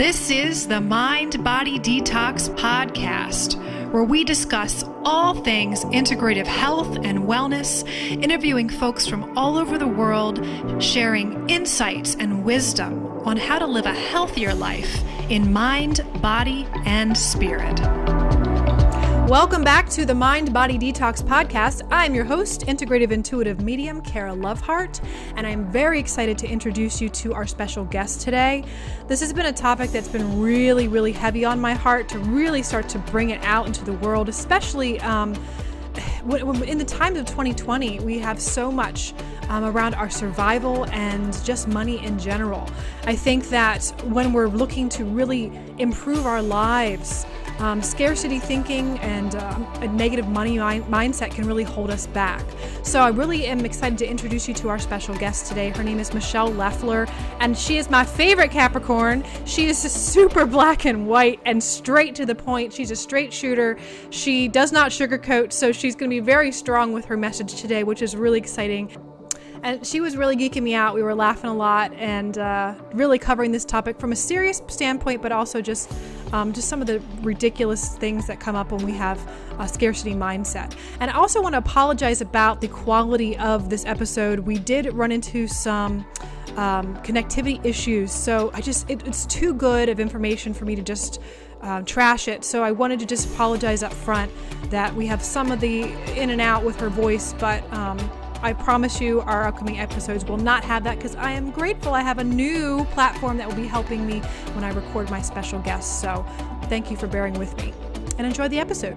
This is the Mind Body Detox Podcast, where we discuss all things integrative health and wellness, interviewing folks from all over the world, sharing insights and wisdom on how to live a healthier life in mind, body, and spirit. Welcome back to the Mind Body Detox Podcast. I'm your host, Integrative Intuitive Medium, Kara Lovehart, and I'm very excited to introduce you to our special guest today. This has been a topic that's been really, really heavy on my heart to really start to bring it out into the world, especially. Um, in the times of 2020, we have so much um, around our survival and just money in general. I think that when we're looking to really improve our lives, um, scarcity thinking and uh, a negative money mi- mindset can really hold us back. So I really am excited to introduce you to our special guest today. Her name is Michele Lefler, and she is my favorite Capricorn. She is super black and white and straight to the point. She's a straight shooter. She does not sugarcoat, so she's going to be very strong with her message today, which is really exciting and she was really geeking me out. We were laughing a lot and uh, really covering this topic from a serious standpoint, but also just um, just some of the ridiculous things that come up when we have a scarcity mindset. And I also want to apologize about the quality of this episode. We did run into some. Um, connectivity issues, so I just it, it's too good of information for me to just uh, trash it. So I wanted to just apologize up front that we have some of the in and out with her voice, but um, I promise you our upcoming episodes will not have that because I am grateful I have a new platform that will be helping me when I record my special guests. So thank you for bearing with me and enjoy the episode.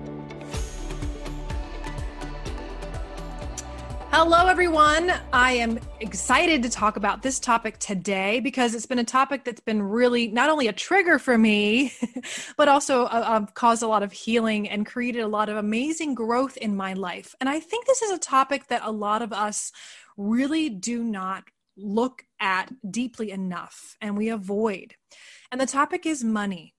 Hello, everyone. I am excited to talk about this topic today because it's been a topic that's been really not only a trigger for me, but also uh, uh, caused a lot of healing and created a lot of amazing growth in my life. And I think this is a topic that a lot of us really do not look at deeply enough and we avoid. And the topic is money,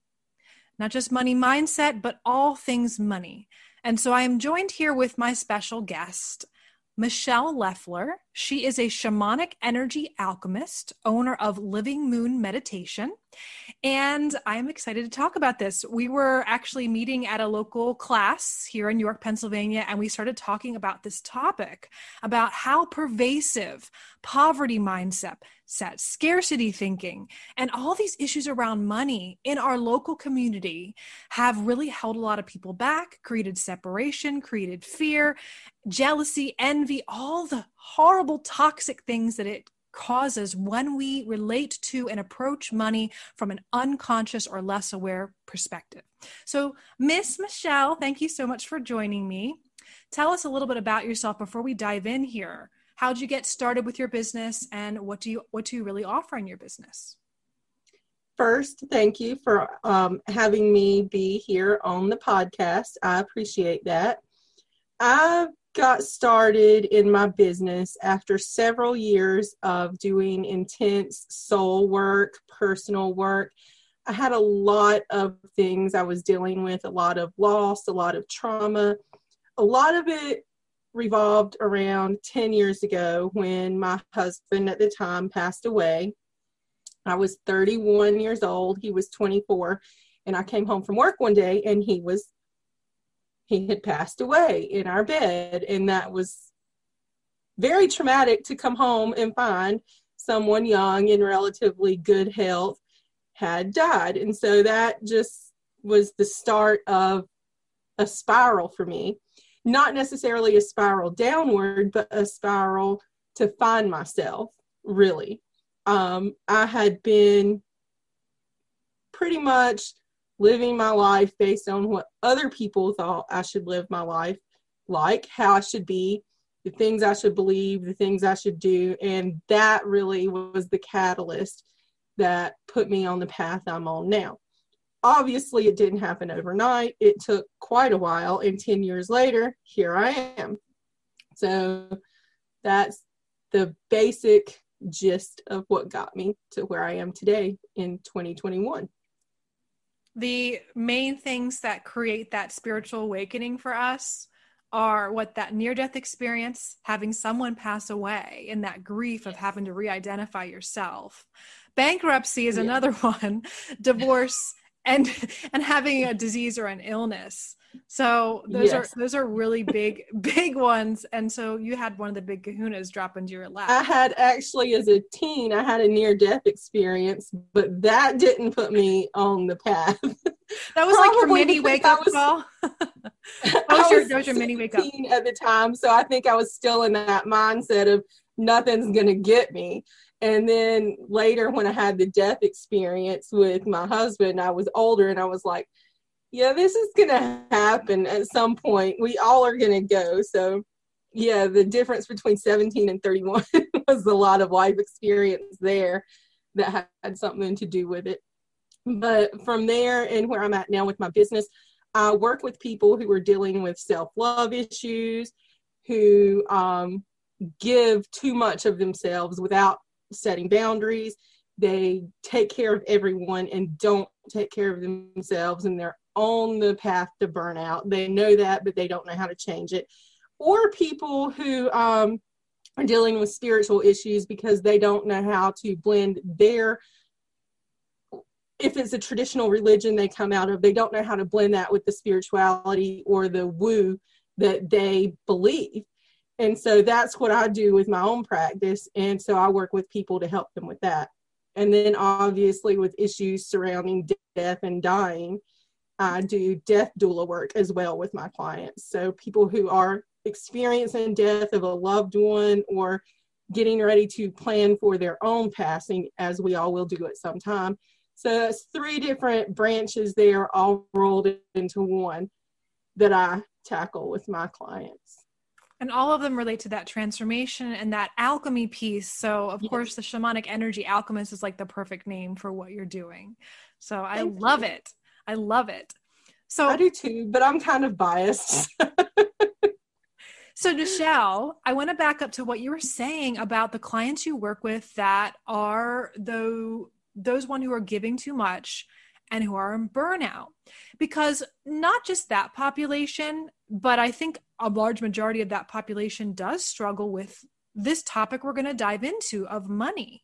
not just money mindset, but all things money. And so I am joined here with my special guest. Michele Lefler. She is a shamanic energy alchemist, owner of Living Moon Meditation. And I am excited to talk about this. We were actually meeting at a local class here in York, Pennsylvania, and we started talking about this topic about how pervasive poverty mindset, set, scarcity thinking, and all these issues around money in our local community have really held a lot of people back, created separation, created fear, jealousy, envy, all the horrible, toxic things that it causes when we relate to and approach money from an unconscious or less aware perspective. So, Miss Michele, thank you so much for joining me. Tell us a little bit about yourself before we dive in here How'd you get started with your business and what do you what do you really offer in your business first thank you for um, having me be here on the podcast i appreciate that i got started in my business after several years of doing intense soul work personal work i had a lot of things i was dealing with a lot of loss a lot of trauma a lot of it revolved around 10 years ago when my husband at the time passed away. I was 31 years old, he was 24, and I came home from work one day and he was he had passed away in our bed and that was very traumatic to come home and find someone young in relatively good health had died. And so that just was the start of a spiral for me not necessarily a spiral downward, but a spiral to find myself, really. Um, I had been pretty much living my life based on what other people thought I should live my life like, how I should be, the things I should believe, the things I should do. And that really was the catalyst that put me on the path I'm on now. Obviously, it didn't happen overnight. It took quite a while. And 10 years later, here I am. So that's the basic gist of what got me to where I am today in 2021. The main things that create that spiritual awakening for us are what that near death experience, having someone pass away, and that grief of having to re identify yourself. Bankruptcy is yeah. another one, divorce, and and having a disease or an illness. So those yes. are those are really big big ones. And so you had one of the big kahunas drop into your lap. I had actually as a teen, I had a near death experience, but that didn't put me on the path. That was like your mini wake up call. that was, your, that was your mini wake up at the time. So I think I was still in that mindset of nothing's gonna get me. And then later when I had the death experience with my husband, I was older and I was like, yeah, this is going to happen at some point. We all are going to go. So, yeah, the difference between 17 and 31 was a lot of life experience there that had something to do with it. But from there and where I'm at now with my business, I work with people who are dealing with self love issues, who um, give too much of themselves without setting boundaries. They take care of everyone and don't take care of themselves, and they're on the path to burnout. They know that, but they don't know how to change it. Or people who um, are dealing with spiritual issues because they don't know how to blend their if it's a traditional religion they come out of, they don't know how to blend that with the spirituality or the woo that they believe. And so that's what I do with my own practice. And so I work with people to help them with that. And then obviously with issues surrounding death and dying, I do death doula work as well with my clients. So people who are experiencing death of a loved one or getting ready to plan for their own passing, as we all will do at some time. So it's three different branches there, all rolled into one that I tackle with my clients. And all of them relate to that transformation and that alchemy piece. So, of yes. course, the shamanic energy alchemist is like the perfect name for what you're doing. So, I Thank love you. it. I love it. So I do too, but I'm kind of biased. so Michele, I want to back up to what you were saying about the clients you work with that are though those one who are giving too much and who are in burnout. Because not just that population, but I think a large majority of that population does struggle with this topic we're going to dive into of money.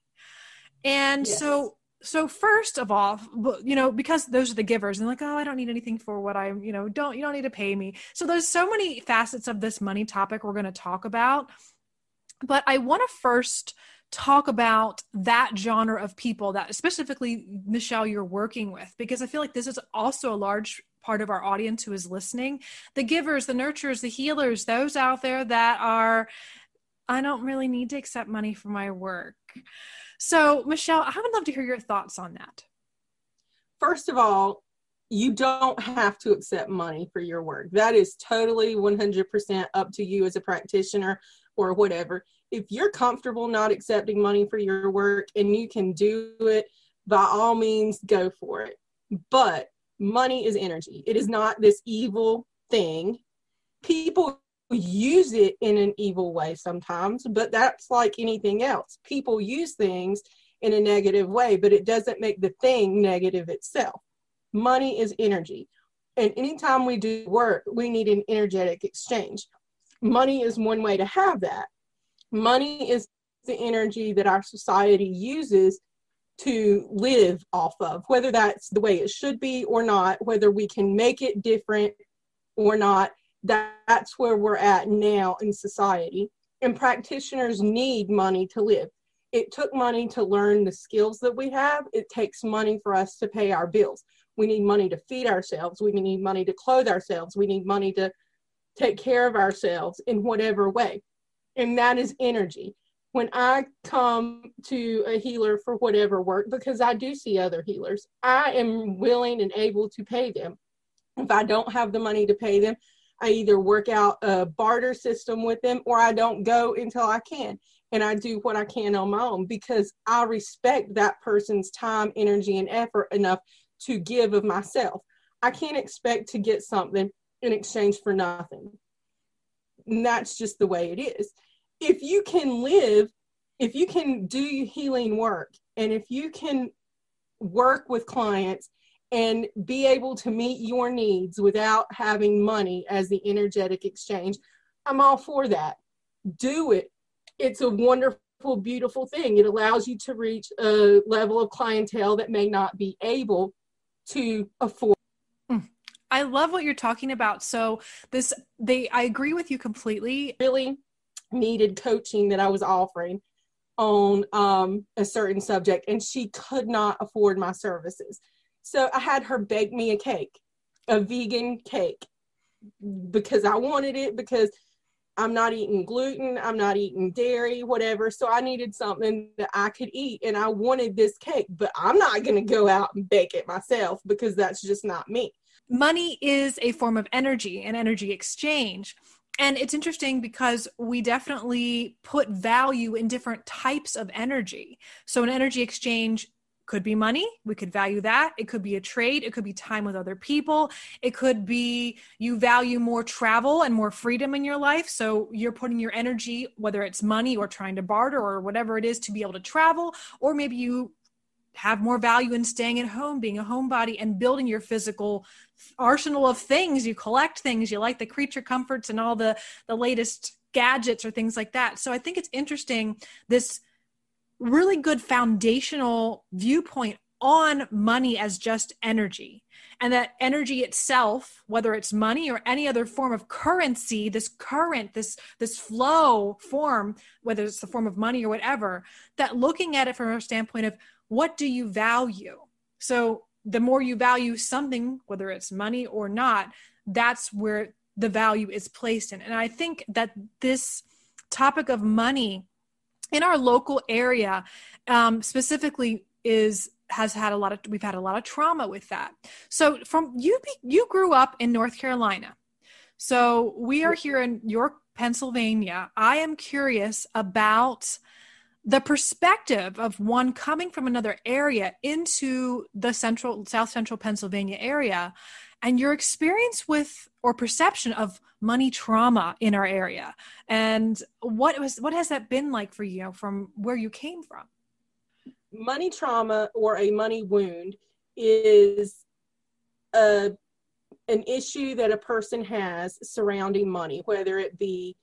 And yes. so so first of all you know because those are the givers and like oh i don't need anything for what i'm you know don't you don't need to pay me. So there's so many facets of this money topic we're going to talk about. But i want to first talk about that genre of people that specifically michele you're working with because i feel like this is also a large part of our audience who is listening. The givers the nurturers the healers those out there that are i don't really need to accept money for my work so, Michele, I would love to hear your thoughts on that. First of all, you don't have to accept money for your work. That is totally 100% up to you as a practitioner or whatever. If you're comfortable not accepting money for your work and you can do it, by all means, go for it. But money is energy, it is not this evil thing. People use it in an evil way sometimes, but that's like anything else. People use things in a negative way, but it doesn't make the thing negative itself. Money is energy. And anytime we do work, we need an energetic exchange. Money is one way to have that. Money is the energy that our society uses to live off of, whether that's the way it should be or not, whether we can make it different or not that, that's where we're at now in society. And practitioners need money to live. It took money to learn the skills that we have. It takes money for us to pay our bills. We need money to feed ourselves. We need money to clothe ourselves. We need money to take care of ourselves in whatever way. And that is energy. When I come to a healer for whatever work, because I do see other healers, I am willing and able to pay them. If I don't have the money to pay them, I either work out a barter system with them or I don't go until I can. And I do what I can on my own because I respect that person's time, energy, and effort enough to give of myself. I can't expect to get something in exchange for nothing. And that's just the way it is. If you can live, if you can do healing work, and if you can work with clients and be able to meet your needs without having money as the energetic exchange, I'm all for that. Do it. It's a wonderful, beautiful thing. It allows you to reach a level of clientele that may not be able to afford. Hmm. I love what you're talking about. So this they I agree with you completely. Really needed coaching that I was offering on um, a certain subject and she could not afford my services. So I had her bake me a cake, a vegan cake, because I wanted it because I'm not eating gluten, I'm not eating dairy, whatever. So I needed something that I could eat and I wanted this cake, but I'm not going to go out and bake it myself because that's just not me. Money is a form of energy and energy exchange. And it's interesting because we definitely put value in different types of energy. So, an energy exchange could be money we could value that. It could be a trade it could be time with other people. It could be you value more travel and more freedom in your life. So you're putting your energy whether it's money or trying to barter or whatever it is to be able to travel or maybe you have more value in staying at home being a homebody and building your physical arsenal of things. You collect things you like the creature comforts and all the the latest gadgets or things like that. So i think it's interesting this really good foundational viewpoint on money as just energy. And that energy itself whether it's money or any other form of currency this current this this flow form whether it's the form of money or whatever that looking at it from a standpoint of what do you value? So the more you value something whether it's money or not that's where the value is placed in. And i think that this topic of money in our local area um, specifically is has had a lot of we've had a lot of trauma with that. So from you you grew up in north carolina. So we are here in york pennsylvania. I am curious about the perspective of one coming from another area into the central south central pennsylvania area and your experience with or perception of money trauma in our area. And what was what has that been like for you from where you came from? Money trauma or a money wound is a an issue that a person has surrounding money whether it be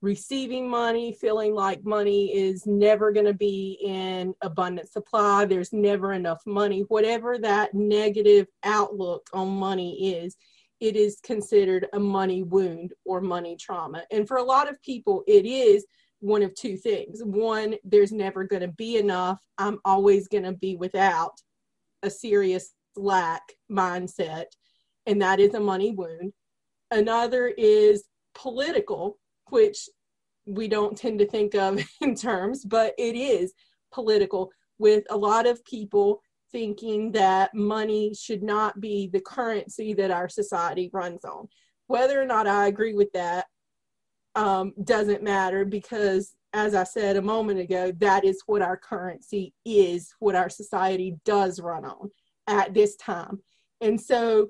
receiving money, feeling like money is never going to be in abundant supply, there's never enough money, whatever that negative outlook on money is, it is considered a money wound or money trauma. And for a lot of people, it is one of two things. One, there's never going to be enough, I'm always going to be without a serious lack mindset, and that is a money wound. Another is political which we don't tend to think of in terms, but it is political with a lot of people thinking that money should not be the currency that our society runs on. Whether or not I agree with that um, doesn't matter because, as I said a moment ago, that is what our currency is, what our society does run on at this time. And so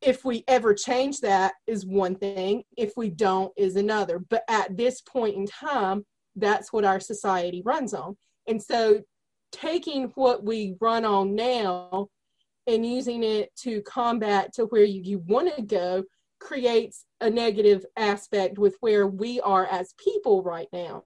if we ever change that is one thing if we don't is another but at this point in time that's what our society runs on and so taking what we run on now and using it to combat to where you, you want to go creates a negative aspect with where we are as people right now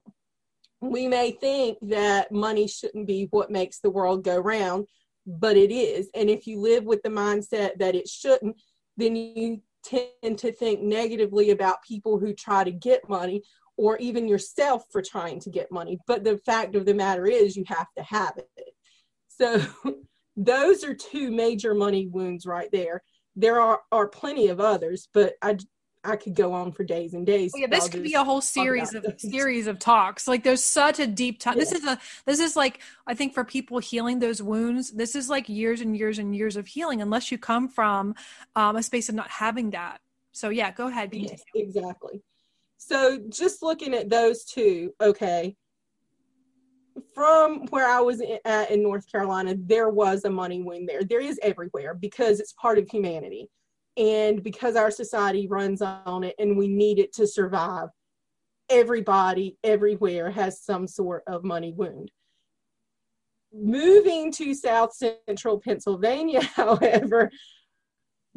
we may think that money shouldn't be what makes the world go round but it is. And if you live with the mindset that it shouldn't, then you tend to think negatively about people who try to get money or even yourself for trying to get money. But the fact of the matter is, you have to have it. So, those are two major money wounds right there. There are, are plenty of others, but I I could go on for days and days. Well, yeah, this could be a whole series of series of talks. Like there's such a deep time. Yeah. This is a this is like I think for people healing those wounds, this is like years and years and years of healing unless you come from um, a space of not having that. So yeah, go ahead. Yes, exactly. So just looking at those two, okay. From where I was at in North Carolina, there was a money wound there. There is everywhere because it's part of humanity and because our society runs on it and we need it to survive everybody everywhere has some sort of money wound moving to South Central Pennsylvania, however,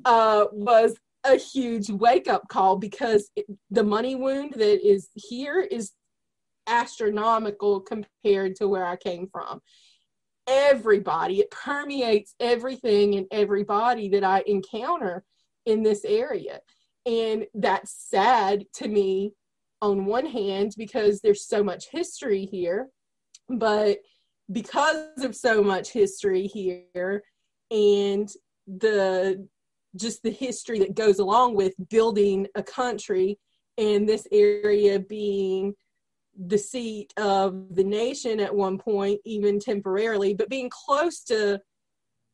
uh, was a huge wake up call because it, the money wound that is here is astronomical compared to where I came from. Everybody, it permeates everything and everybody that I encounter in this area. And that's sad to me on one hand because there's so much history here, but because of so much history here and the just the history that goes along with building a country and this area being the seat of the nation at one point even temporarily but being close to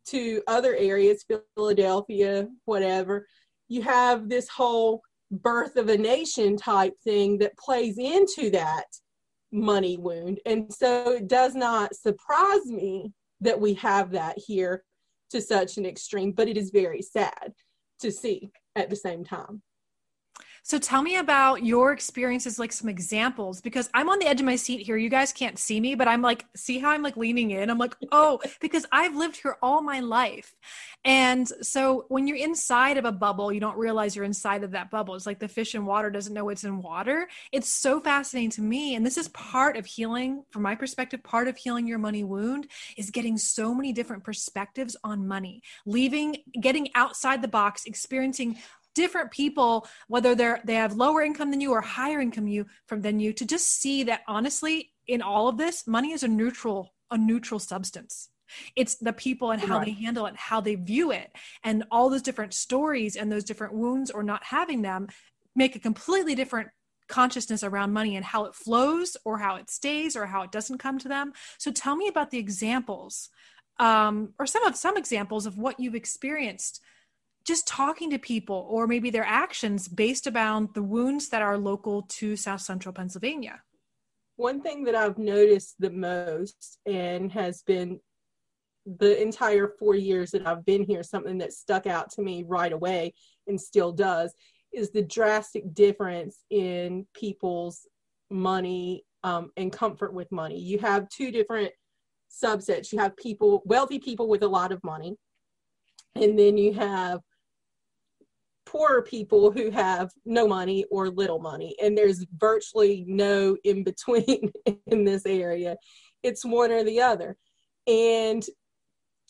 to other areas philadelphia whatever. You have this whole birth of a nation type thing that plays into that money wound. And so it does not surprise me that we have that here to such an extreme, but it is very sad to see at the same time. So tell me about your experiences, like some examples, because I'm on the edge of my seat here. You guys can't see me, but I'm like, see how I'm like leaning in? I'm like, oh, because I've lived here all my life. And so when you're inside of a bubble, you don't realize you're inside of that bubble. It's like the fish in water doesn't know it's in water. It's so fascinating to me. And this is part of healing, from my perspective, part of healing your money wound is getting so many different perspectives on money, leaving, getting outside the box, experiencing different people whether they're they have lower income than you or higher income you from than you to just see that honestly in all of this money is a neutral a neutral substance it's the people and how right. they handle it how they view it and all those different stories and those different wounds or not having them make a completely different consciousness around money and how it flows or how it stays or how it doesn't come to them so tell me about the examples um, or some of some examples of what you've experienced just talking to people or maybe their actions based around the wounds that are local to South Central Pennsylvania? One thing that I've noticed the most and has been the entire four years that I've been here, something that stuck out to me right away and still does, is the drastic difference in people's money um, and comfort with money. You have two different subsets. You have people, wealthy people with a lot of money, and then you have poorer people who have no money or little money and there's virtually no in between in this area. It's one or the other. And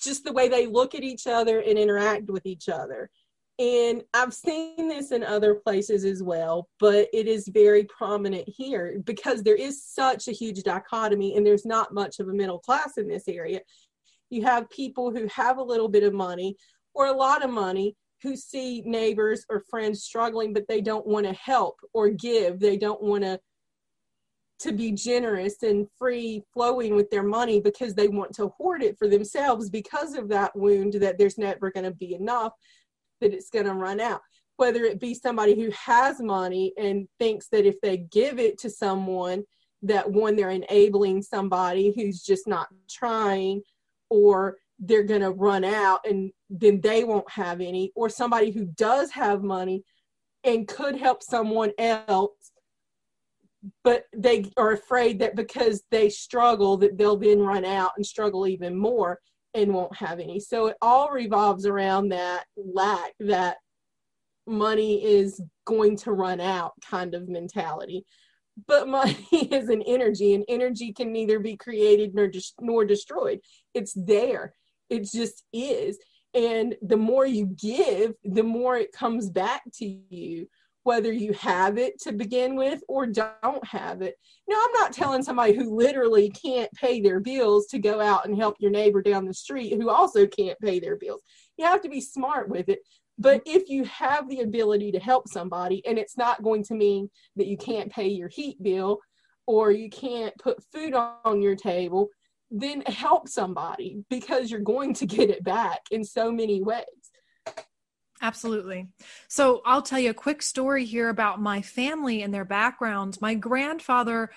just the way they look at each other and interact with each other. And i've seen this in other places as well but it is very prominent here because there is such a huge dichotomy and there's not much of a middle class in this area. You have people who have a little bit of money or a lot of money who see neighbors or friends struggling but they don't want to help or give. They don't want to to be generous and free flowing with their money because they want to hoard it for themselves. Because of that wound that there's never going to be enough that it's going to run out. Whether it be somebody who has money and thinks that if they give it to someone that one they're enabling somebody who's just not trying or they're going to run out and then they won't have any or somebody who does have money and could help someone else but they are afraid that because they struggle that they'll then run out and struggle even more and won't have any. So it all revolves around that lack that money is going to run out kind of mentality. But money is an energy and energy can neither be created nor, nor destroyed. It's there it just is. And the more you give the more it comes back to you whether you have it to begin with or don't have it. Now i'm not telling somebody who literally can't pay their bills to go out and help your neighbor down the street who also can't pay their bills. You have to be smart with it. But if you have the ability to help somebody and it's not going to mean that you can't pay your heat bill or you can't put food on your table then help somebody because you're going to get it back in so many ways. Absolutely. So I'll tell you a quick story here about my family and their backgrounds. My grandfather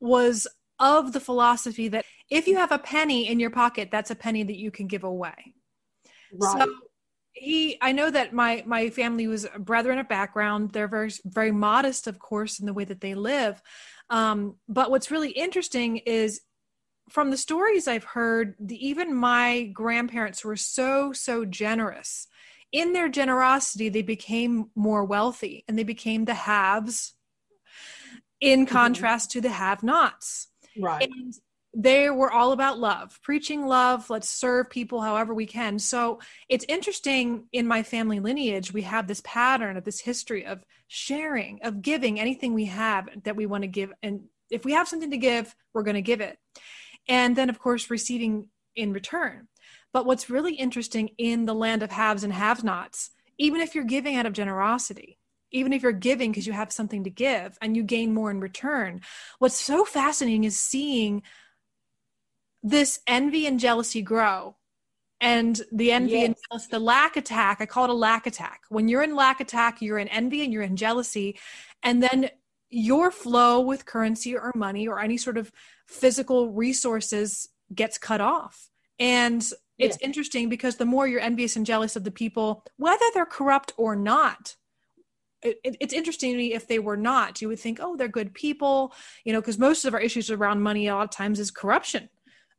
was of the philosophy that if you have a penny in your pocket, that's a penny that you can give away. Right. So he I know that my my family was a brethren of background. They're very very modest, of course, in the way that they live. Um, but what's really interesting is from the stories I've heard, the, even my grandparents were so, so generous. In their generosity, they became more wealthy and they became the haves in mm-hmm. contrast mm-hmm. to the have nots. Right. And they were all about love, preaching love. Let's serve people however we can. So it's interesting in my family lineage, we have this pattern of this history of sharing, of giving anything we have that we want to give. And if we have something to give, we're going to give it. And then, of course, receiving in return. But what's really interesting in the land of haves and have nots, even if you're giving out of generosity, even if you're giving because you have something to give and you gain more in return, what's so fascinating is seeing this envy and jealousy grow and the envy yes. and jealousy, the lack attack i call it a lack attack when you're in lack attack you're in envy and you're in jealousy and then your flow with currency or money or any sort of physical resources gets cut off and it's yes. interesting because the more you're envious and jealous of the people whether they're corrupt or not it, it, it's interesting to me if they were not you would think oh they're good people you know because most of our issues around money a lot of times is corruption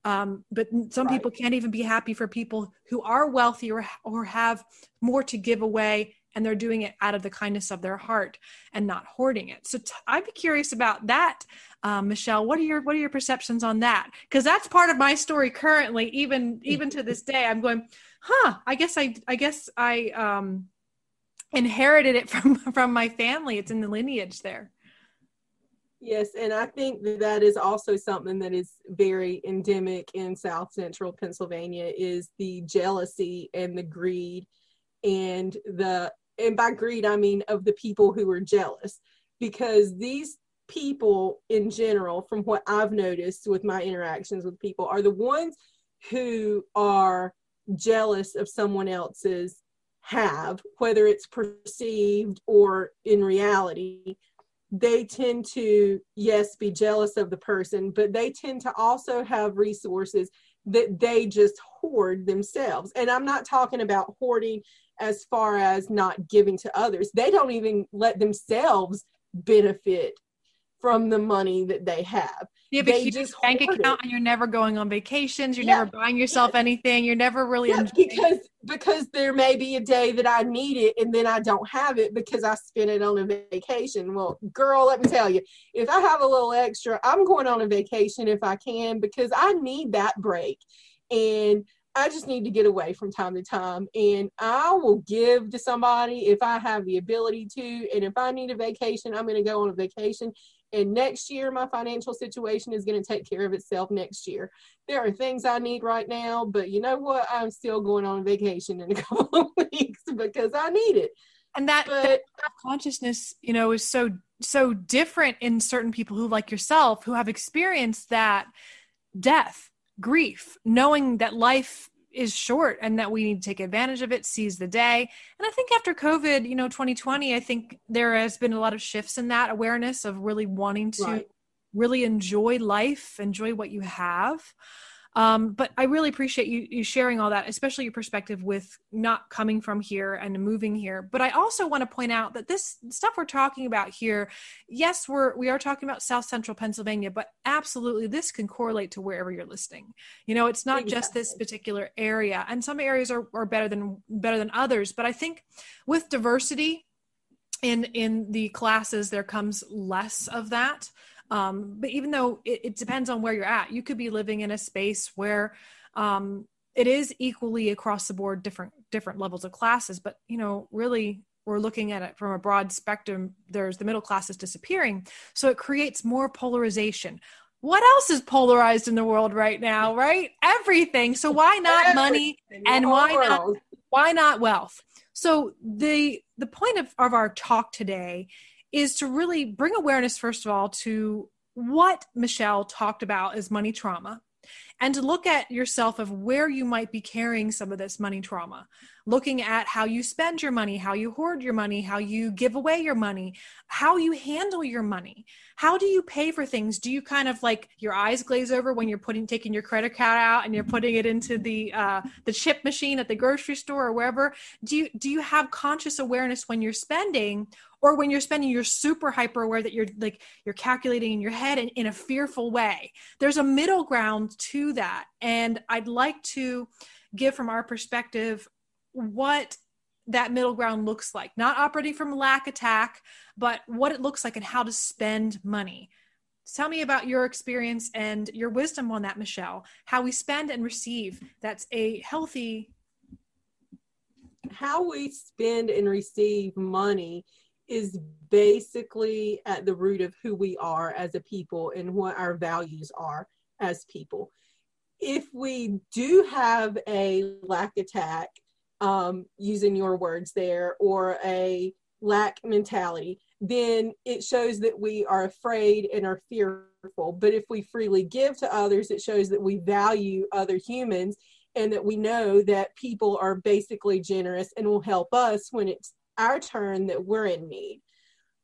um, but some right. people can't even be happy for people who are wealthy or, or have more to give away and they're doing it out of the kindness of their heart and not hoarding it. So I'd be curious about that, um, Michele. What are your what are your perceptions on that? Because that's part of my story currently. Even even to this day, I'm going, huh? I guess I I guess I um, inherited it from from my family. It's in the lineage there. Yes, and I think that, that is also something that is very endemic in South Central Pennsylvania is the jealousy and the greed and the and by greed I mean of the people who are jealous. Because these people in general from what I've noticed with my interactions with people are the ones who are jealous of someone else's have whether it's perceived or in reality. They tend to yes be jealous of the person but they tend to also have resources that they just hoard themselves. And i'm not talking about hoarding as far as not giving to others they don't even let themselves benefit from the money that they have. You have a huge bank account it. and you're never going on vacations. You're yeah. never buying yourself yeah. anything. You're never really yeah, because because there may be a day that I need it and then I don't have it because I spent it on a vacation. Well, girl, let me tell you, if I have a little extra, I'm going on a vacation if I can because I need that break. And I just need to get away from time to time. And I will give to somebody if I have the ability to. And if I need a vacation, I'm going to go on a vacation and next year my financial situation is going to take care of itself next year there are things i need right now but you know what i'm still going on vacation in a couple of weeks because i need it and that, but, that consciousness you know is so so different in certain people who like yourself who have experienced that death grief knowing that life is short and that we need to take advantage of it, seize the day. And I think after COVID, you know, 2020, I think there has been a lot of shifts in that awareness of really wanting to right. really enjoy life, enjoy what you have. Um, but I really appreciate you, you sharing all that, especially your perspective with not coming from here and moving here. But I also want to point out that this stuff we're talking about here, yes, we're we are talking about South Central Pennsylvania, but absolutely this can correlate to wherever you're listening. You know, it's not exactly. just this particular area, and some areas are, are better than better than others. But I think with diversity in in the classes, there comes less of that. Um, but even though it, it, depends on where you're at, you could be living in a space where um, it is equally across the board different different levels of classes. But you know, really, we're looking at it from a broad spectrum. There's the middle class is disappearing, so it creates more polarization. What else is polarized in the world right now? Right, everything. So why not money and why not why not wealth? So the the point of, of our talk today is to really bring awareness, first of all, to what Michele talked about as money trauma and to look at yourself of where you might be carrying some of this money trauma looking at how you spend your money how you hoard your money how you give away your money how you handle your money. How do you pay for things? Do you kind of like your eyes glaze over when you're putting taking your credit card out and you're putting it into the uh, the chip machine at the grocery store or wherever? Do you do you have conscious awareness when you're spending or when you're spending you're super hyper aware that you're like you're calculating in your head in, in a fearful way. There's a middle ground to that. And i'd like to give from our perspective what that middle ground looks like. Not operating from lack attack but what it looks like and how to spend money. Tell me about your experience and your wisdom on that michele. How we spend and receive. That's a healthy how we spend and receive money is basically at the root of who we are as a people and what our values are as people. If we do have a lack attack, um, using your words there, or a lack mentality, then it shows that we are afraid and are fearful. But if we freely give to others, it shows that we value other humans and that we know that people are basically generous and will help us when it's our turn that we're in need.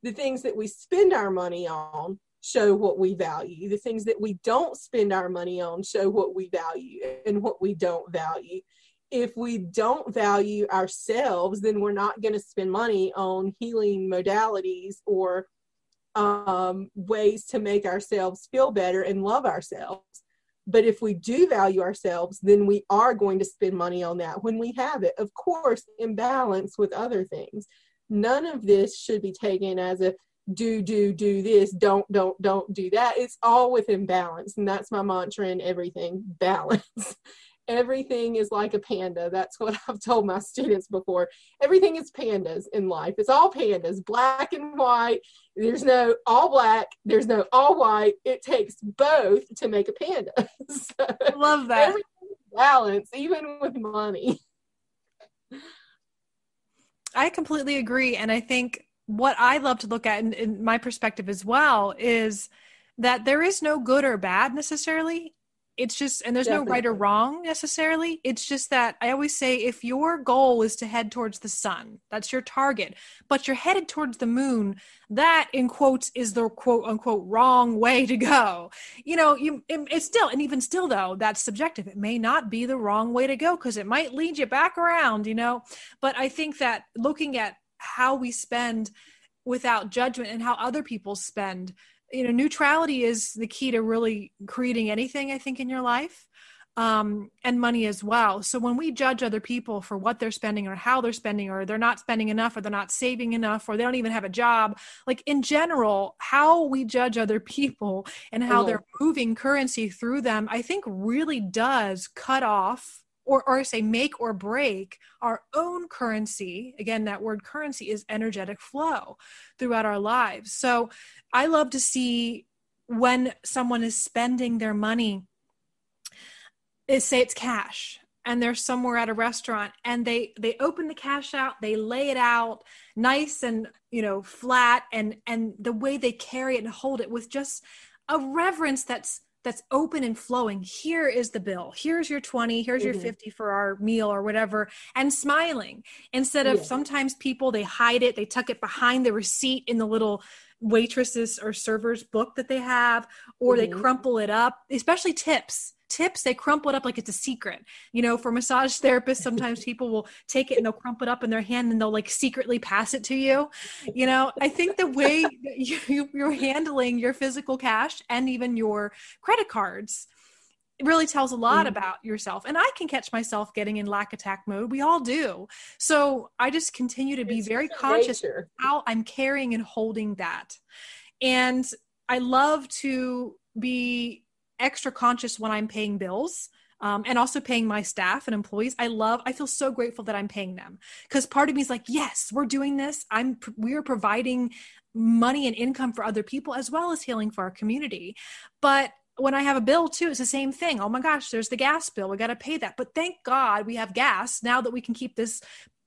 The things that we spend our money on show what we value. The things that we don't spend our money on show what we value and what we don't value. If we don't value ourselves, then we're not going to spend money on healing modalities or um, ways to make ourselves feel better and love ourselves. But if we do value ourselves, then we are going to spend money on that when we have it. Of course, in balance with other things. None of this should be taken as a do, do, do this, don't, don't, don't do that. It's all within balance. And that's my mantra in everything balance everything is like a panda. That's what I've told my students before. Everything is pandas in life. It's all pandas, black and white. There's no all black, there's no all white. It takes both to make a panda. so Love that. balance, even with money. I completely agree. And I think what I love to look at in, in my perspective as well is that there is no good or bad necessarily it's just and there's Definitely. no right or wrong necessarily. It's just that i always say if your goal is to head towards the sun that's your target but you're headed towards the moon that in quotes is the quote unquote wrong way to go. You know you it, it's still and even still though that's subjective. It may not be the wrong way to go because it might lead you back around you know but i think that looking at how we spend without judgment and how other people spend you know neutrality is the key to really creating anything i think in your life um, and money as well. So when we judge other people for what they're spending or how they're spending, or they're not spending enough, or they're not saving enough, or they don't even have a job, like in general, how we judge other people and how they're moving currency through them, I think really does cut off or, or say make or break our own currency again that word currency is energetic flow throughout our lives. So i love to see when someone is spending their money is say it's cash and they're somewhere at a restaurant and they they open the cash out they lay it out nice and you know flat and and the way they carry it and hold it with just a reverence that's that's open and flowing here is the bill here's your 20 here's mm-hmm. your 50 for our meal or whatever and smiling instead of yeah. sometimes people they hide it they tuck it behind the receipt in the little waitresses or servers book that they have or mm-hmm. they crumple it up especially tips tips they crumple it up like it's a secret. You know for massage therapists sometimes people will take it and they'll crumple it up in their hand and they'll like secretly pass it to you. You know i think the way you, you're handling your physical cash and even your credit cards it really tells a lot mm. about yourself. And i can catch myself getting in lack attack mode. We all do. So i just continue to be it's very conscious how i'm carrying and holding that. And i love to be extra conscious when I'm paying bills. Um, and also paying my staff and employees. I love, I feel so grateful that I'm paying them because part of me is like, yes, we're doing this. I'm, we are providing money and income for other people as well as healing for our community. But when I have a bill too, it's the same thing. Oh my gosh, there's the gas bill. We got to pay that. But thank God we have gas now that we can keep this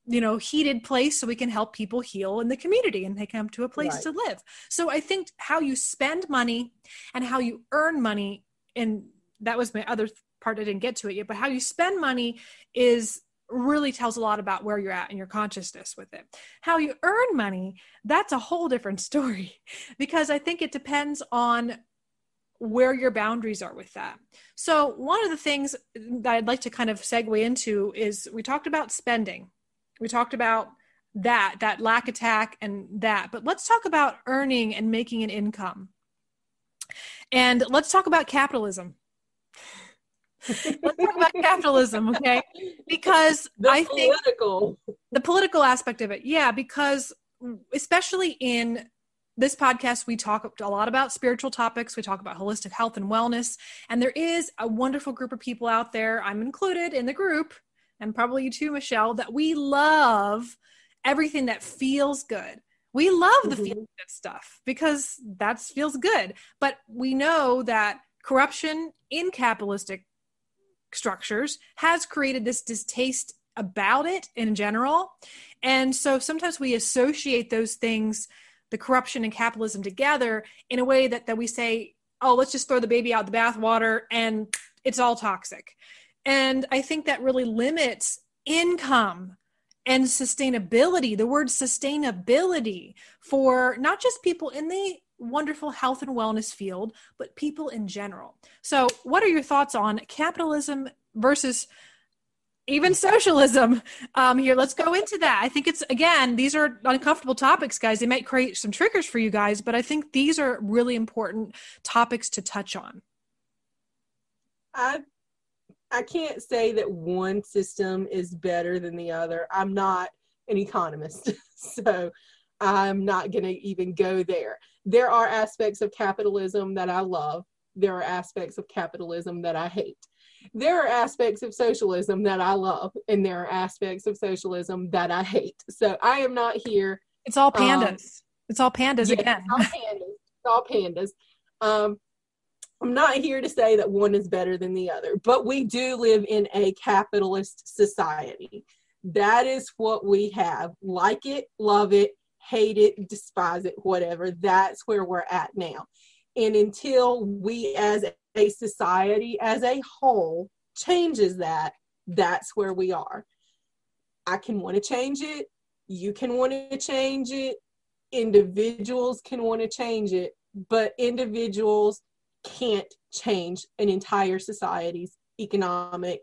you know heated place so we can help people heal in the community and they come to a place right. to live so i think how you spend money and how you earn money and that was my other part I didn't get to it yet, but how you spend money is really tells a lot about where you're at in your consciousness with it. How you earn money, that's a whole different story because I think it depends on where your boundaries are with that. So, one of the things that I'd like to kind of segue into is we talked about spending. We talked about that that lack attack and that but let's talk about earning and making an income and let's talk about capitalism let's talk about capitalism okay because the i political. think the political aspect of it yeah because especially in this podcast, we talk a lot about spiritual topics. We talk about holistic health and wellness. And there is a wonderful group of people out there, I'm included in the group, and probably you too, Michele, that we love everything that feels good. We love the mm-hmm. feel good stuff because that feels good. But we know that corruption in capitalistic structures has created this distaste about it in general. And so sometimes we associate those things the corruption and capitalism together in a way that, that we say, oh, let's just throw the baby out the bathwater and it's all toxic. And I think that really limits income and sustainability, the word sustainability for not just people in the wonderful health and wellness field, but people in general. So, what are your thoughts on capitalism versus even socialism? Um, here let's go into that. I think it's again these are uncomfortable topics guys. They might create some triggers for you guys but i think these are really important topics to touch on. I i can't say that one system is better than the other i'm not an economist so i'm not going to even go there there are aspects of capitalism that i love there are aspects of capitalism that i hate there are aspects of socialism that I love, and there are aspects of socialism that I hate. So I am not here. It's all pandas. Um, it's all pandas again. It's all pandas. It's all pandas. Um, I'm not here to say that one is better than the other, but we do live in a capitalist society. That is what we have. Like it, love it, hate it, despise it, whatever. That's where we're at now. And until we as a society as a whole changes that, that's where we are. I can want to change it. You can want to change it. Individuals can want to change it, but individuals can't change an entire society's economic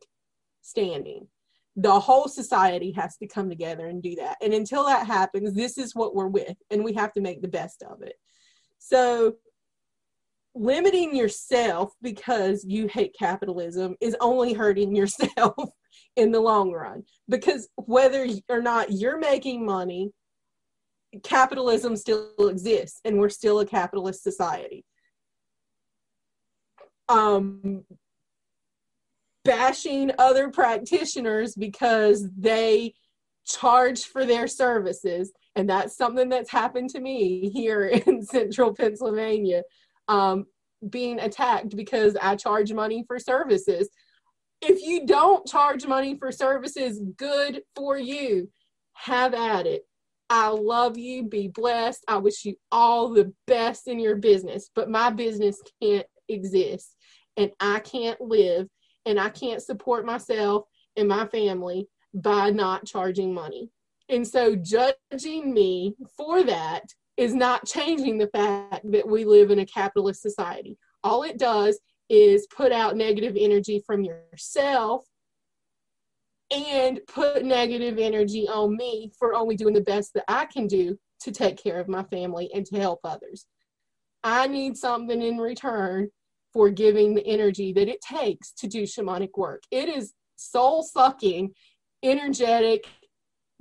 standing. The whole society has to come together and do that. And until that happens, this is what we're with, and we have to make the best of it. So limiting yourself because you hate capitalism is only hurting yourself in the long run because whether or not you're making money capitalism still exists and we're still a capitalist society um bashing other practitioners because they charge for their services and that's something that's happened to me here in central pennsylvania um, being attacked because I charge money for services. If you don't charge money for services, good for you. Have at it. I love you. Be blessed. I wish you all the best in your business, but my business can't exist and I can't live and I can't support myself and my family by not charging money. And so judging me for that is not changing the fact that we live in a capitalist society. All it does is put out negative energy from yourself and put negative energy on me for only doing the best that I can do to take care of my family and to help others. I need something in return for giving the energy that it takes to do shamanic work. It is soul sucking, energetic,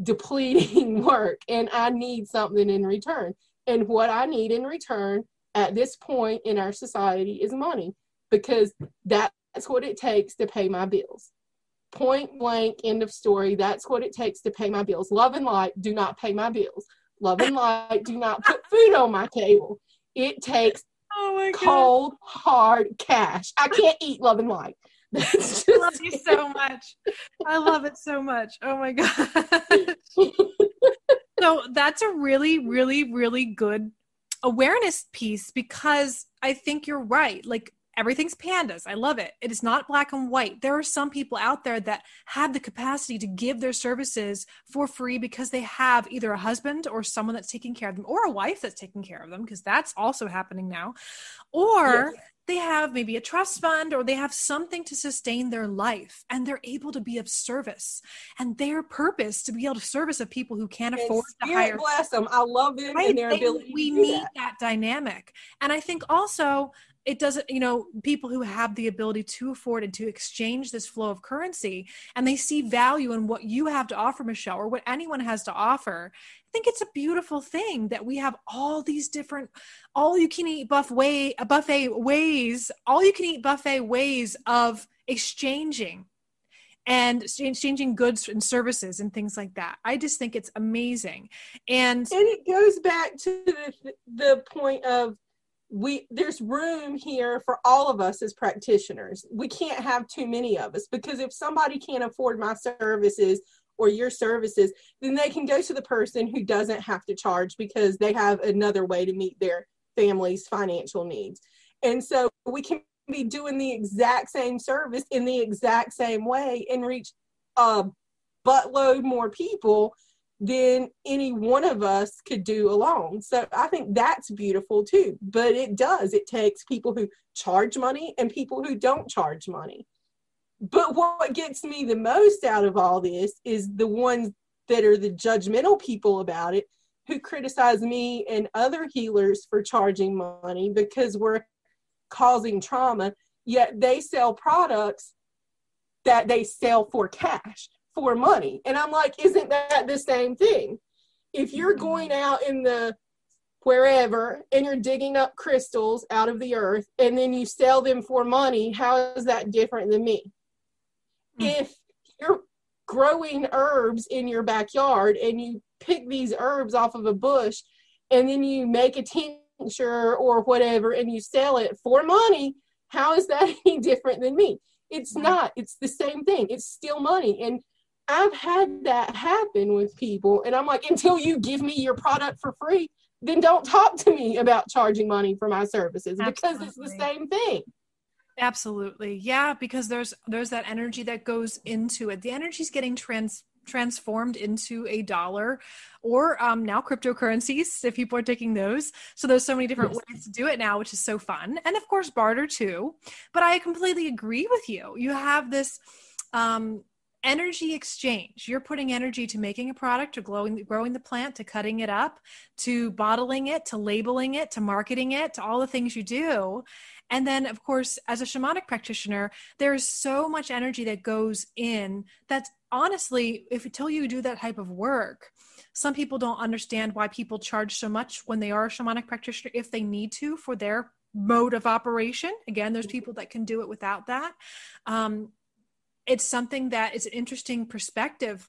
depleting work and I need something in return. And what I need in return at this point in our society is money because that's what it takes to pay my bills. Point blank, end of story. That's what it takes to pay my bills. Love and light do not pay my bills. Love and light do not put food on my table. It takes oh cold, hard cash. I can't eat love and light. Just... I love you so much. I love it so much. Oh my god. so that's a really, really, really good awareness piece because I think you're right. Like everything's pandas. I love it. It is not black and white. There are some people out there that have the capacity to give their services for free because they have either a husband or someone that's taking care of them or a wife that's taking care of them because that's also happening now. Or yes they have maybe a trust fund or they have something to sustain their life and they're able to be of service and their purpose to be able to service of people who can't And afford to hire bless them. I love them right? and their They- ability we need that. that dynamic and i think also it doesn't you know people who have the ability to afford and to exchange this flow of currency and they see value in what you have to offer michele or what anyone has to offer i think it's a beautiful thing that we have all these different all you can eat buffet buffet ways all you can eat buffet ways of exchanging and exchanging goods and services and things like that. I just think it's amazing. And and it goes back to the, the point of we there's room here for all of us as practitioners. We can't have too many of us because if somebody can't afford my services or your services then they can go to the person who doesn't have to charge because they have another way to meet their family's financial needs. And so we can be doing the exact same service in the exact same way and reach a buttload more people than any one of us could do alone. So I think that's beautiful too. But it does, it takes people who charge money and people who don't charge money. But what gets me the most out of all this is the ones that are the judgmental people about it who criticize me and other healers for charging money because we're causing trauma, yet they sell products that they sell for cash for money. And I'm like, isn't that the same thing? If you're going out in the wherever and you're digging up crystals out of the earth and then you sell them for money, how is that different than me? Mm. If you're growing herbs in your backyard and you pick these herbs off of a bush and then you make a tincture or whatever and you sell it for money, how is that any different than me? It's not. It's the same thing. It's still money. And I've had that happen with people. And I'm like, until you give me your product for free, then don't talk to me about charging money for my services because it's the same thing. Absolutely. Yeah, because there's there's that energy that goes into it. The energy's getting trans transformed into a dollar or um, now cryptocurrencies if people are taking those so there's so many different Yes. ways to do it now which is so fun and of course barter too but i completely agree with you you have this um, energy exchange. You're putting energy to making a product to growing growing the plant to cutting it up to bottling it to labeling it to marketing it to all the things you do. And then of course as a shamanic practitioner there's so much energy that goes in that honestly if until you do that type of work some people don't understand why people charge so much when they are a shamanic practitioner if they need to for their mode of operation. Again there's people that can do it without that. Um, it's something that is an interesting perspective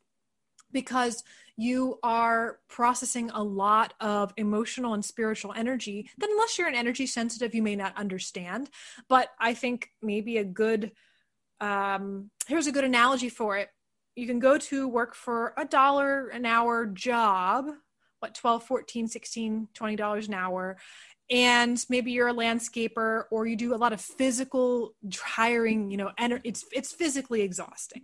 because you are processing a lot of emotional and spiritual energy that unless you're an energy sensitive you may not understand. But i think maybe a good um, here's a good analogy for it. You can go to work for a dollar an hour job what 12 14 16 20 dollars an hour and maybe you're a landscaper or you do a lot of physical hiring you know and it's it's physically exhausting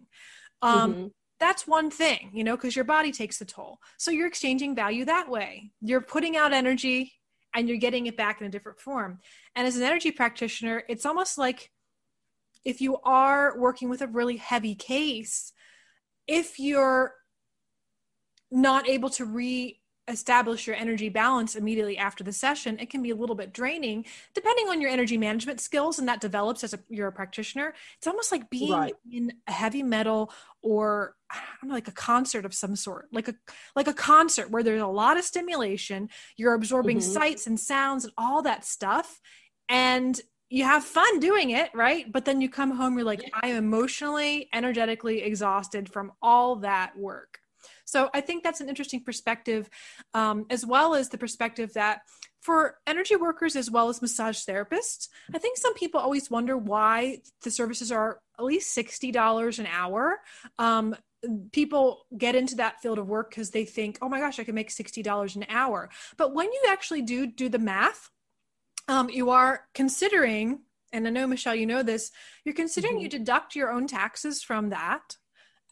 um, Mhm. that's one thing, you know, because your body takes the toll. So you're exchanging value that way. You're putting out energy and you're getting it back in a different form. And as an energy practitioner, it's almost like if you are working with a really heavy case, if you're not able to re establish your energy balance immediately after the session it can be a little bit draining depending on your energy management skills and that develops as a, you're a practitioner it's almost like being Right. in a heavy metal or I don't know, like a concert of some sort, like a like a concert where there's a lot of stimulation. You're absorbing Mhm. sights and sounds and all that stuff, and you have fun doing it, right? But then you come home, you're like, I am emotionally, energetically exhausted from all that work. So I think that's an interesting perspective, um, as well as the perspective that for energy workers as well as massage therapists, I think some people always wonder why the services are at least $60 an hour. Um, people get into that field of work because they think, oh my gosh, I can make $60 an hour. But when you actually do do the math, um, you are considering, and I know, Michele, you know this, you're considering Mhm. you deduct your own taxes from that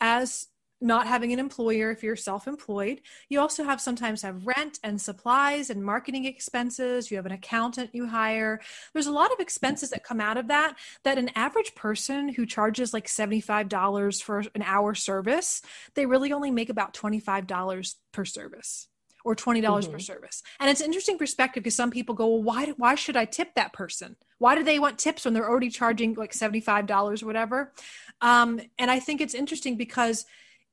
as not having an employer if you're self-employed you also have sometimes have rent and supplies and marketing expenses you have an accountant you hire there's a lot of expenses that come out of that that an average person who charges like $75 for an hour service they really only make about $25 per service or $20 mm-hmm. per service. And it's an interesting perspective because some people go, well, why, why should I tip that person? Why do they want tips when they're already charging like $75 or whatever? Um, and I think it's interesting because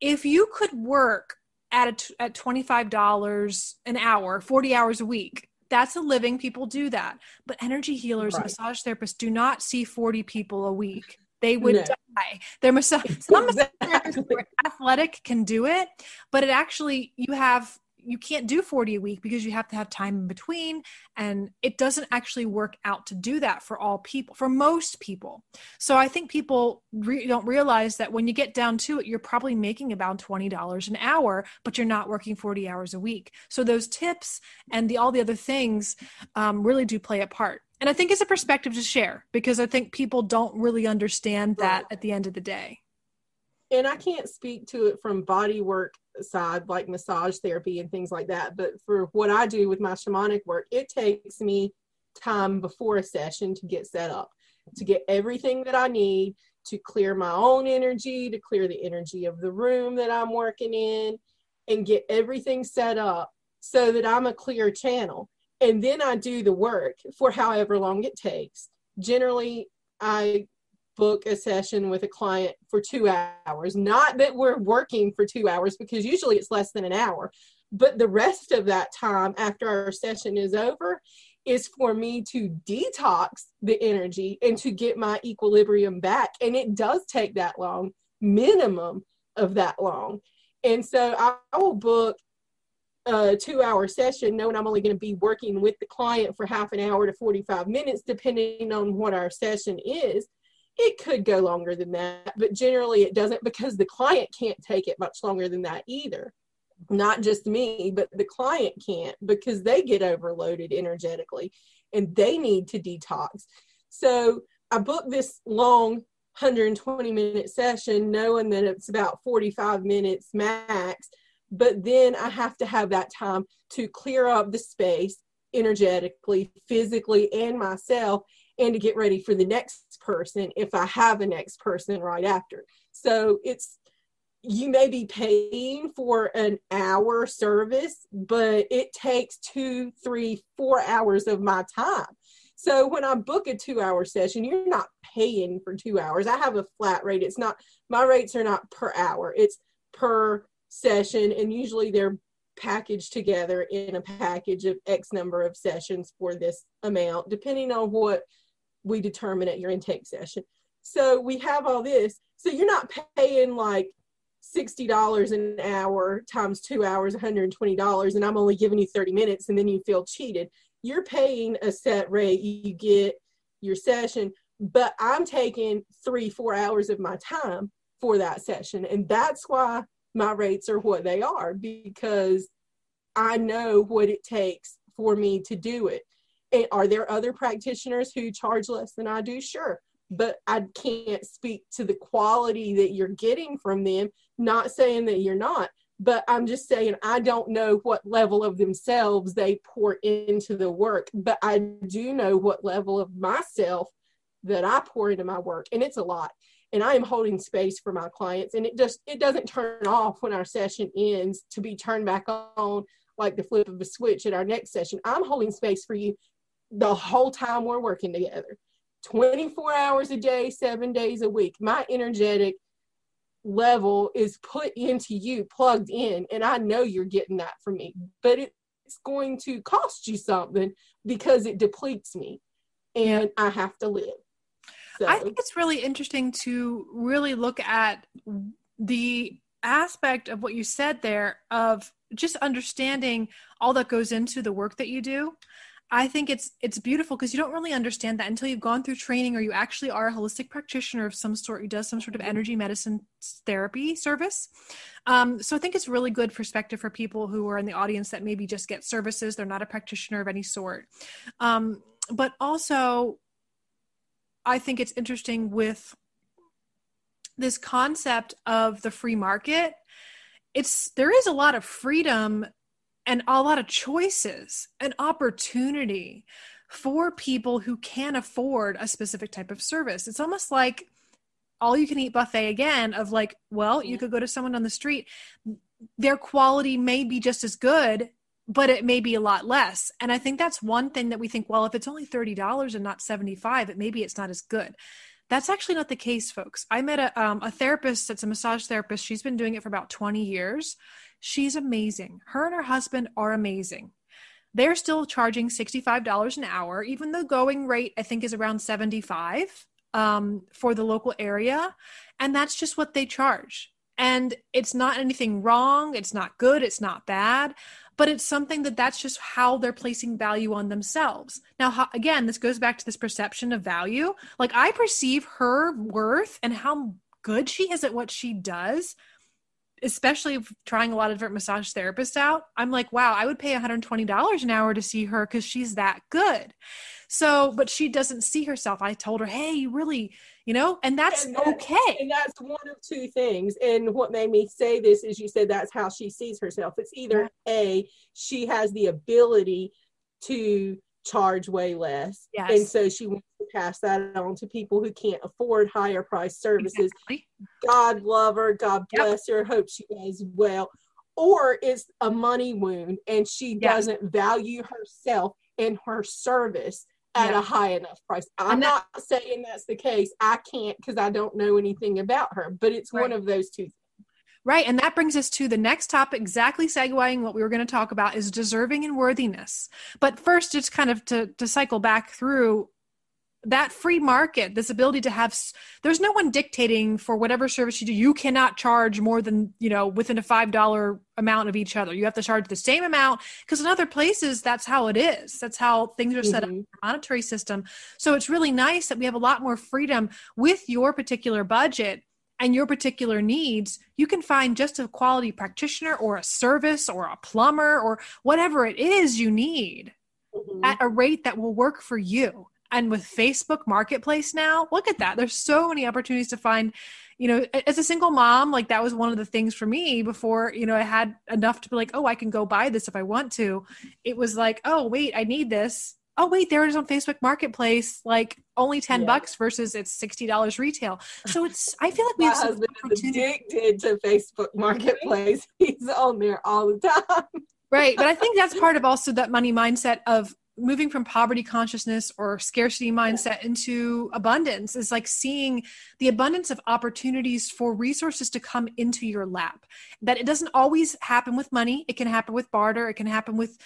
if you could work at, a, at $25 an hour, 40 hours a week, that's a living. People do that. But energy healers, right. massage therapists do not see 40 people a week they would no. die. Their massage, some exactly. athletic can do it, but it actually you have you can't do 40 a week because you have to have time in between and it doesn't actually work out to do that for all people for most people. So i think people re- don't realize that when you get down to it you're probably making about $20 an hour but you're not working 40 hours a week. So those tips and the all the other things um, really do play a part. And i think it's a perspective to share because i think people don't really understand that at the end of the day. And I can't speak to it from body work side like massage therapy and things like that. But for what i do with my shamanic work it takes me time before a session to get set up to get everything that i need to clear my own energy to clear the energy of the room that i'm working in and get everything set up so that i'm a clear channel. And then i do the work for however long it takes. Generally i book a session with a client for two hours. Not that we're working for two hours, because usually it's less than an hour. But the rest of that time after our session is over is for me to detox the energy and to get my equilibrium back. And it does take that long, minimum of that long. And so I, will book a two hour session knowing I'm only going to be working with the client for half an hour to 45 minutes, depending on what our session is. It could go longer than that, but generally it doesn't because the client can't take it much longer than that either. Not just me, but the client can't because they get overloaded energetically and they need to detox. So I booked this long 120 minute session knowing that it's about 45 minutes max but then I have to have that time to clear up the space energetically, physically, and myself and to get ready for the next person if I have a next person right after. So it's you may be paying for an hour service, but it takes two, three, four hours of my time. So when I book a two hour session, you're not paying for two hours. I have a flat rate. It's not, my rates are not per hour, it's per session. And usually they're packaged together in a package of X number of sessions for this amount, depending on what we determine at your intake session. So we have all this. So you're not paying like $60 an hour times two hours, $120, and I'm only giving you 30 minutes and then you feel cheated. You're paying a set rate, you get your session, but I'm taking three, four hours of my time for that session. And that's why my rates are what they are because I know what it takes for me to do it. And are there other practitioners who charge less than I do? Sure. But I can't speak to the quality that you're getting from them. Not saying that you're not, but I'm just saying I don't know what level of themselves they pour into the work, but I do know what level of myself that I pour into my work, and it's a lot. And I am holding space for my clients, and it just it doesn't turn off when our session ends to be turned back on like the flip of a switch at our next session. I'm holding space for you the whole time we're working together 24 hours a day, seven days a week. My energetic level is put into you, plugged in, and I know you're getting that from me. But it's going to cost you something because it depletes me and I have to live. So. I think it's really interesting to really look at the aspect of what you said there of just understanding all that goes into the work that you do I think it's it's beautiful because you don't really understand that until you've gone through training or you actually are a holistic practitioner of some sort who does some sort of energy medicine therapy service. Um, so I think it's really good perspective for people who are in the audience that maybe just get services. They're not a practitioner of any sort. Um, but also, I think it's interesting with this concept of the free market it's there is a lot of freedom and a lot of choices and opportunity for people who can afford a specific type of service. It's almost like all you can eat buffet again of like, well, you could go to someone on the street. Their quality may be just as good, but it may be a lot less. And I think that's one thing that we think, well, if it's only $30 and not 75, it maybe it's not as good. That's actually not the case, folks. I met a, um, a therapist that's a massage therapist. She's been doing it for about 20 years. She's amazing. Her and her husband are amazing. They're still charging $65 an hour, even though going rate, I think, is around 75 um, for the local area. And that's just what they charge. And it's not anything wrong. It's not good. It's not bad but it's something that that's just how they're placing value on themselves. Now, how, again, this goes back to this perception of value. Like I perceive her worth and how good she is at what she does, especially trying a lot of different massage therapists out. I'm like, wow, I would pay $120 an hour to see her because she's that good. So, but she doesn't see herself. I told her, hey, you really, you know, and that's and that, okay. And that's one of two things. And what made me say this is you said that's how she sees herself. It's either yeah. A, she has the ability to charge way less. Yes. And so she wants to pass that on to people who can't afford higher price services. Exactly. God love her. God bless yep. her. Hope she does well. Or it's a money wound and she doesn't value herself and her service at yeah. a high enough price. I'm that, not saying that's the case. I can't because I don't know anything about her, but it's right. one of those two. Right. And that brings us to the next topic, exactly segueing what we were going to talk about is deserving and worthiness. But first, just kind of to, to cycle back through that free market this ability to have there's no one dictating for whatever service you do you cannot charge more than you know within a five dollar amount of each other you have to charge the same amount because in other places that's how it is that's how things are set mm-hmm. up in the monetary system so it's really nice that we have a lot more freedom with your particular budget and your particular needs, you can find just a quality practitioner or a service or a plumber or whatever it is you need mm-hmm. at a rate that will work for you. And with facebook marketplace now look at that. There's so many opportunities to find you know as a single mom like that was one of the things for me before you know i had enough to be like oh i can go buy this if i want to. It was like oh wait i need this oh wait there it is on facebook marketplace like only 10 yeah. bucks versus it's $60 retail. So it's i feel like we My have husband is addicted to facebook marketplace. He's on there all the time. Right but i think that's part of also that money mindset of moving from poverty consciousness or scarcity mindset into abundance is like seeing the abundance of opportunities for resources to come into your lap. That it doesn't always happen with money. It can happen with barter. It can happen with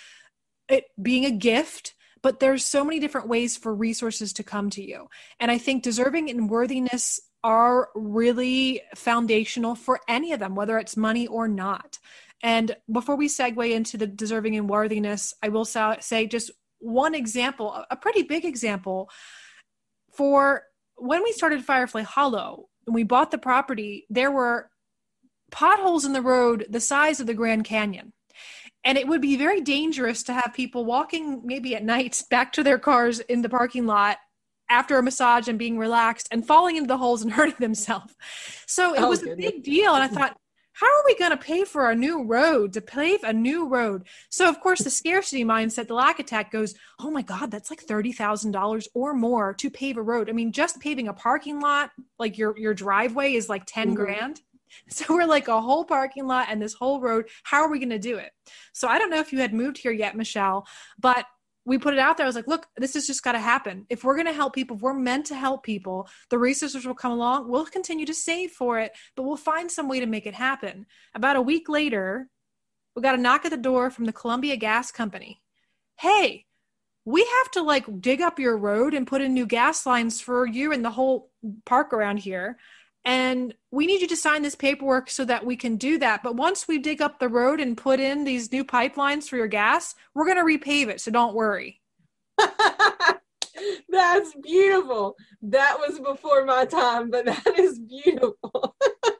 it being a gift but there's so many different ways for resources to come to you. And i think deserving and worthiness are really foundational for any of them whether it's money or not. And before we segue into the deserving and worthiness, I will say just one example, a pretty big example. For when we started Firefly Hollow and we bought the property, there were potholes in the road the size of the Grand Canyon. And it would be very dangerous to have people walking maybe at night back to their cars in the parking lot after a massage and being relaxed and falling into the holes and hurting themselves. So it oh, was goodness. a big deal. And I thought, how are we going to pay for a new road to pave a new road so of course the scarcity mindset the lack attack goes oh my god that's like $30000 or more to pave a road i mean just paving a parking lot like your your driveway is like 10 mm-hmm. grand so we're like a whole parking lot and this whole road how are we going to do it so i don't know if you had moved here yet michele but we put it out there. I was like, look, this has just got to happen. If we're going to help people, if we're meant to help people, the resources will come along. We'll continue to save for it, but we'll find some way to make it happen. About a week later, we got a knock at the door from the Columbia Gas Company. Hey, we have to like dig up your road and put in new gas lines for you and the whole park around here and we need you to sign this paperwork so that we can do that. But once we dig up the road and put in these new pipelines for your gas, we're going to repave it. So don't worry. That's beautiful. That was before my time, but that is beautiful.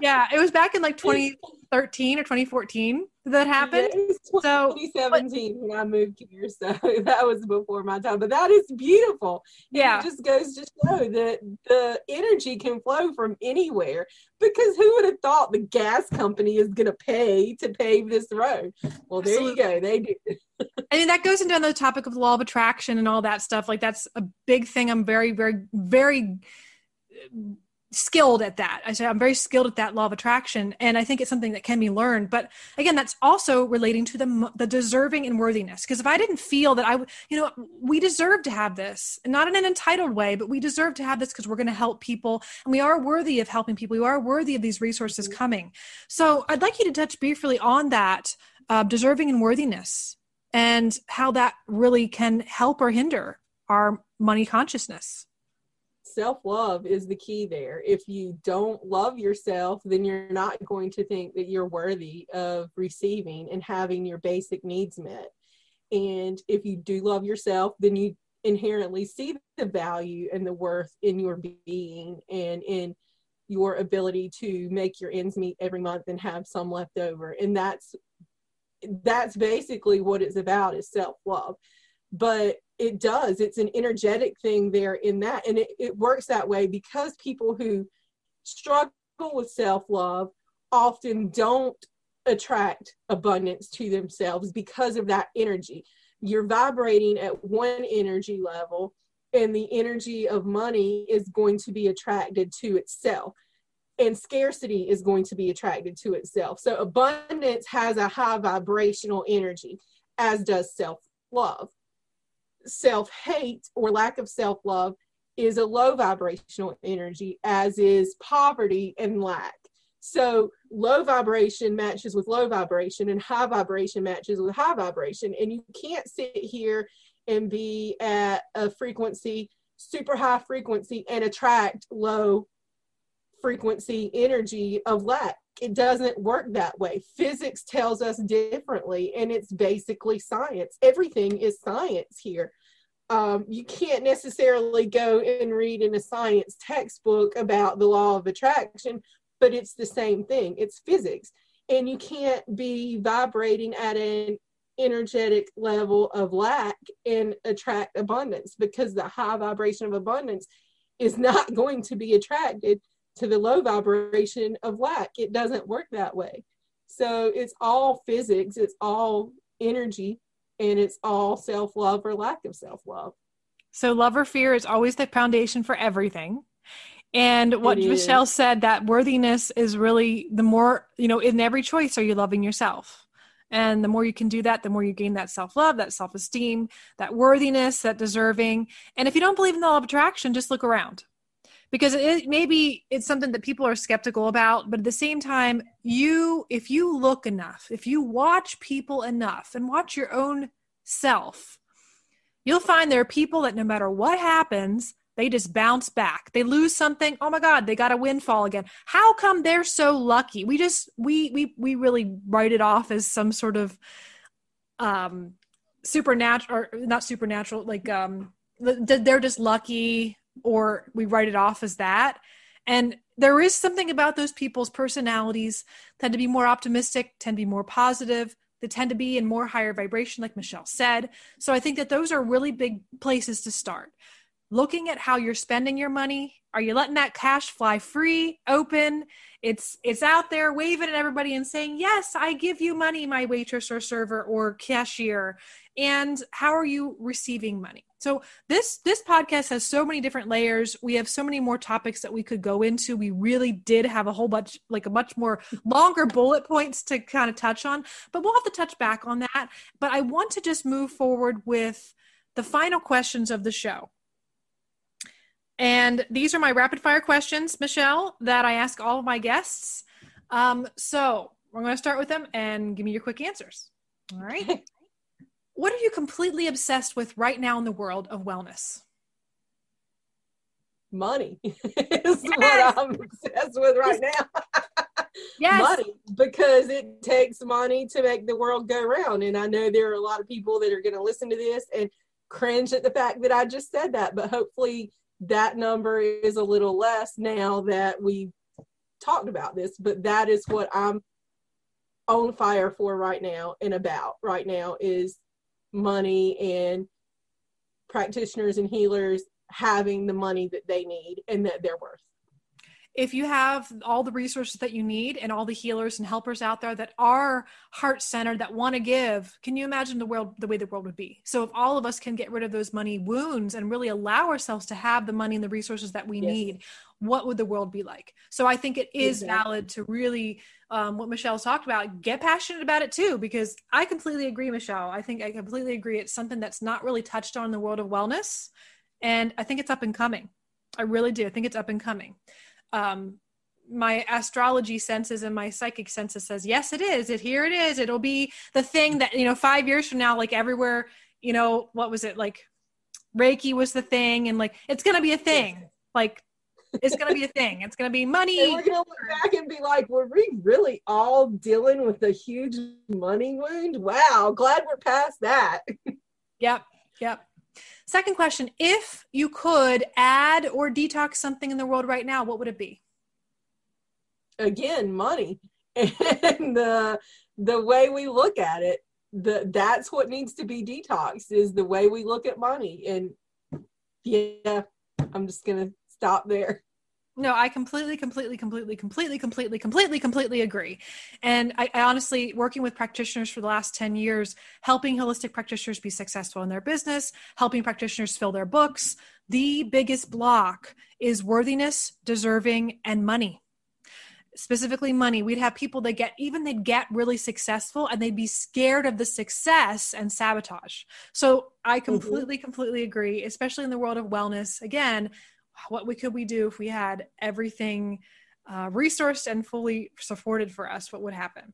yeah, it was back in like 2013 or 2014 that happened. Yes, So, 2017 when I moved here, so that was before my time. But that is beautiful. Yeah. It just goes to show that the energy can flow from anywhere. Because who would have thought the gas company is going to pay to pave this road? Well, there you go. They do. I mean, that goes into the topic of the law of attraction and all that stuff. Like, that's a big thing. I'm very, very, very skilled at that. I say I'm very skilled at that law of attraction, and I think it's something that can be learned. But again, that's also relating to the the deserving and worthiness. Because if I didn't feel that I, you know, we deserve to have this, not in an entitled way, but we deserve to have this because we're going to help people, and we are worthy of helping people. We are worthy of these resources coming. So I'd like you to touch briefly on that uh, deserving and worthiness, and how that really can help or hinder our money consciousness self love is the key there. If you don't love yourself, then you're not going to think that you're worthy of receiving and having your basic needs met. And if you do love yourself, then you inherently see the value and the worth in your being and in your ability to make your ends meet every month and have some left over. And that's that's basically what it's about is self-love. But it does. It's an energetic thing there in that. And it, it works that way because people who struggle with self-love often don't attract abundance to themselves because of that energy. You're vibrating at one energy level and the energy of money is going to be attracted to itself and scarcity is going to be attracted to itself. So abundance has a high vibrational energy as does self-love self hate or lack of self love is a low vibrational energy, as is poverty and lack. So low vibration matches with low vibration, and high vibration matches with high vibration. And you can't sit here and be at a frequency, super high frequency, and attract low frequency energy of lack. It doesn't work that way. Physics tells us differently, and it's basically science. Everything is science here. Um, you can't necessarily go and read in a science textbook about the law of attraction, but it's the same thing. It's physics. And you can't be vibrating at an energetic level of lack and attract abundance because the high vibration of abundance is not going to be attracted to the low vibration of lack. It doesn't work that way. So it's all physics, it's all energy, and it's all self love or lack of self love. So, love or fear is always the foundation for everything. And what Michele said, that worthiness is really the more, you know, in every choice, are you loving yourself? And the more you can do that, the more you gain that self love, that self esteem, that worthiness, that deserving. And if you don't believe in the law of attraction, just look around because it maybe it's something that people are skeptical about but at the same time you if you look enough if you watch people enough and watch your own self you'll find there are people that no matter what happens they just bounce back. They lose something oh my god they got a windfall again. How come they're so lucky? We just we we we really write it off as some sort of um supernatural or not supernatural like um they're just lucky or we write it off as that. And there is something about those people's personalities tend to be more optimistic, tend to be more positive, they tend to be in more higher vibration, like Michele said. So I think that those are really big places to start. Looking at how you're spending your money. Are you letting that cash fly free, open? It's it's out there waving at everybody and saying, "Yes, I give you money, my waitress or server or cashier." And how are you receiving money? So this this podcast has so many different layers. We have so many more topics that we could go into. We really did have a whole bunch like a much more longer bullet points to kind of touch on, but we'll have to touch back on that. But I want to just move forward with the final questions of the show. And these are my rapid fire questions, Michele, that I ask all of my guests. Um, so we're going to start with them and give me your quick answers. All right. what are you completely obsessed with right now in the world of wellness? Money is yes. what I'm obsessed with right now. yes. Money, because it takes money to make the world go round. And I know there are a lot of people that are going to listen to this and cringe at the fact that I just said that, but hopefully that number is a little less now that we talked about this. But that is what I'm on fire for right now and about right now is money and practitioners and healers having the money that they need and that they're worth if you have all the resources that you need and all the healers and helpers out there that are heart centered that want to give can you imagine the world the way the world would be? So if all of us can get rid of those money wounds and really allow ourselves to have the money and the resources that we yes. need what would the world be like? So i think it is exactly. valid to really um, what michele's talked about get passionate about it too because i completely agree michele. I think i completely agree. It's something that's not really touched on in the world of wellness and i think it's up and coming. I really do. I think it's up and coming um, my astrology senses and my psychic senses says yes it is. It here it is. It'll be the thing that you know five years from now like everywhere you know what was it? Like reiki was the thing and like it's gonna be a thing. Like it's gonna be a thing. It's gonna be money. And we're gonna look back and be like were we really all dealing with a huge money wound? Wow glad we're past that. Yep yep Second question If you could add or detox something in the world right now, what would it be? Again, money. And the, the way we look at it, the, that's what needs to be detoxed is the way we look at money. And yeah, I'm just going to stop there. No, I completely, completely, completely, completely, completely, completely, completely agree. And I, I, honestly, working with practitioners for the last 10 years, helping holistic practitioners be successful in their business, helping practitioners fill their books, the biggest block is worthiness, deserving, and money. Specifically, money. We'd have people that get, even they'd get really successful and they'd be scared of the success and sabotage. So I mm-hmm. completely, mm-hmm. completely agree, especially in the world of wellness. Again, what we could we do if we had everything uh, resourced and fully supported for us what would happen?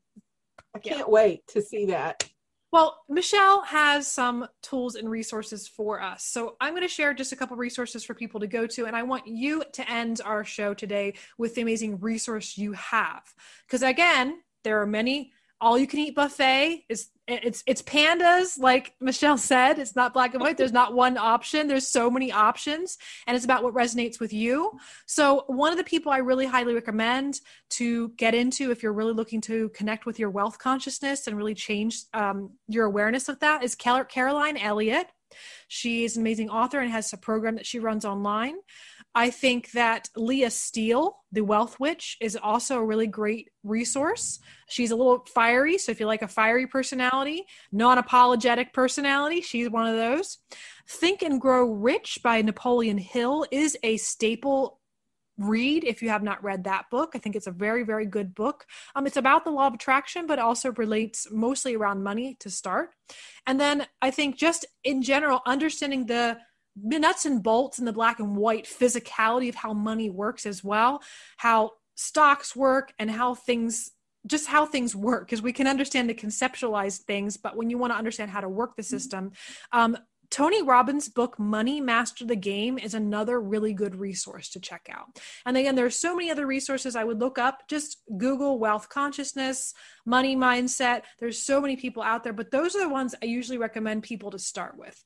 I can't yeah. wait to see that. Well michele has some tools and resources for us. So i'm going to share just a couple resources for people to go to and i want you to end our show today with the amazing resource you have. Because again there are many all you can eat buffet is it's it's pandas like michele said it's not black and white. There's not one option. There's so many options and it's about what resonates with you. So one of the people i really highly recommend to get into if you're really looking to connect with your wealth consciousness and really change um, your awareness of that is carolyn elliott. She is an amazing author and has a program that she runs online I think that Leah Steele, the Wealth Witch, is also a really great resource. She's a little fiery. So if you like a fiery personality, non apologetic personality, she's one of those. Think and Grow Rich by Napoleon Hill is a staple read if you have not read that book. I think it's a very, very good book. Um, it's about the law of attraction, but also relates mostly around money to start. And then I think just in general, understanding the nuts and bolts and the black and white physicality of how money works as well, how stocks work and how things just how things work because we can understand the conceptualized things but when you want to understand how to work the system um, Tony Robbins' book, Money Master the Game, is another really good resource to check out. And again, there's so many other resources I would look up. Just Google wealth consciousness, money mindset. There's so many people out there, but those are the ones I usually recommend people to start with.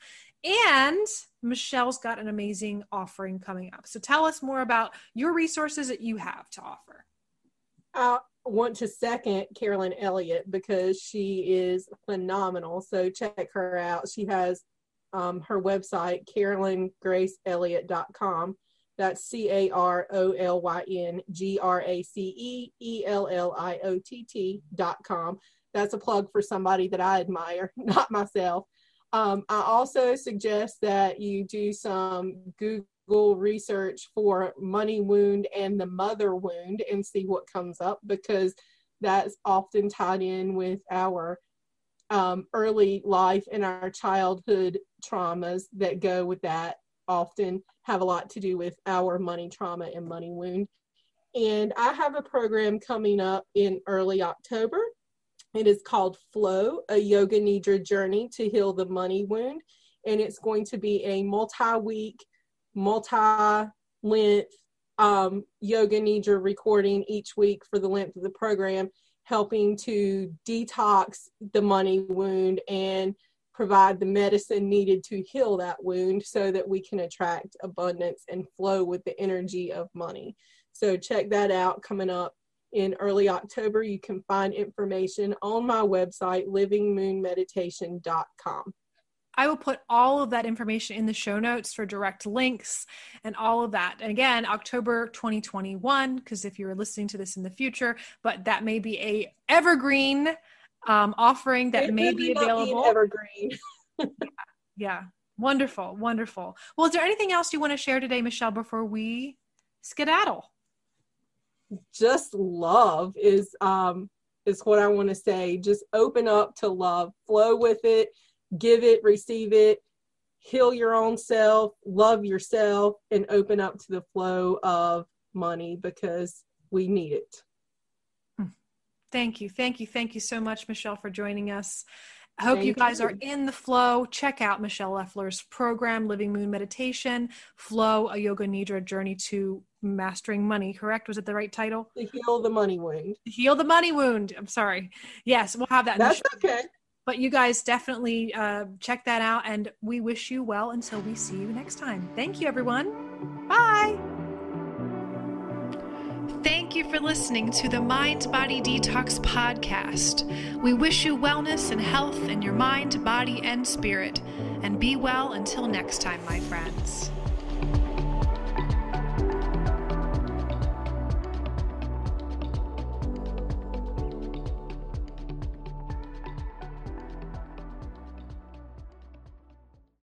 And Michele's got an amazing offering coming up. So tell us more about your resources that you have to offer. I want to second Carolyn Elliott because she is phenomenal. So check her out. She has um, her website, carolyngraceelliott.com. That's C A R O L Y N G R A C E E L L I O T T.com. That's a plug for somebody that I admire, not myself. Um, I also suggest that you do some Google research for money wound and the mother wound and see what comes up because that's often tied in with our um, early life and our childhood traumas that go with that often have a lot to do with our money trauma and money wound. And I have a program coming up in early October it is called Flow, a Yoga Nidra journey to heal the money wound. And it's going to be a multi week, multi length um, Yoga Nidra recording each week for the length of the program, helping to detox the money wound and provide the medicine needed to heal that wound so that we can attract abundance and flow with the energy of money. So check that out coming up in early October. You can find information on my website, livingmoonmeditation.com. I will put all of that information in the show notes for direct links and all of that. And again, October 2021, because if you're listening to this in the future, but that may be a evergreen um, offering that it may be available. Be evergreen. yeah, yeah, wonderful, wonderful. Well, is there anything else you want to share today, Michele, before we skedaddle? Just love is um, is what I want to say. Just open up to love, flow with it give it, receive it, heal your own self, love yourself, and open up to the flow of money because we need it. Thank you. Thank you. Thank you so much, Michele, for joining us. I hope Thank you guys you. are in the flow. Check out Michele Lefler's program, Living Moon Meditation, Flow, a Yoga Nidra Journey to Mastering Money, correct? Was it the right title? To heal the money wound. Heal the money wound. I'm sorry. Yes, we'll have that. That's okay. But you guys definitely uh, check that out, and we wish you well until we see you next time. Thank you, everyone. Bye. Thank you for listening to the Mind Body Detox podcast. We wish you wellness and health in your mind, body, and spirit. And be well until next time, my friends.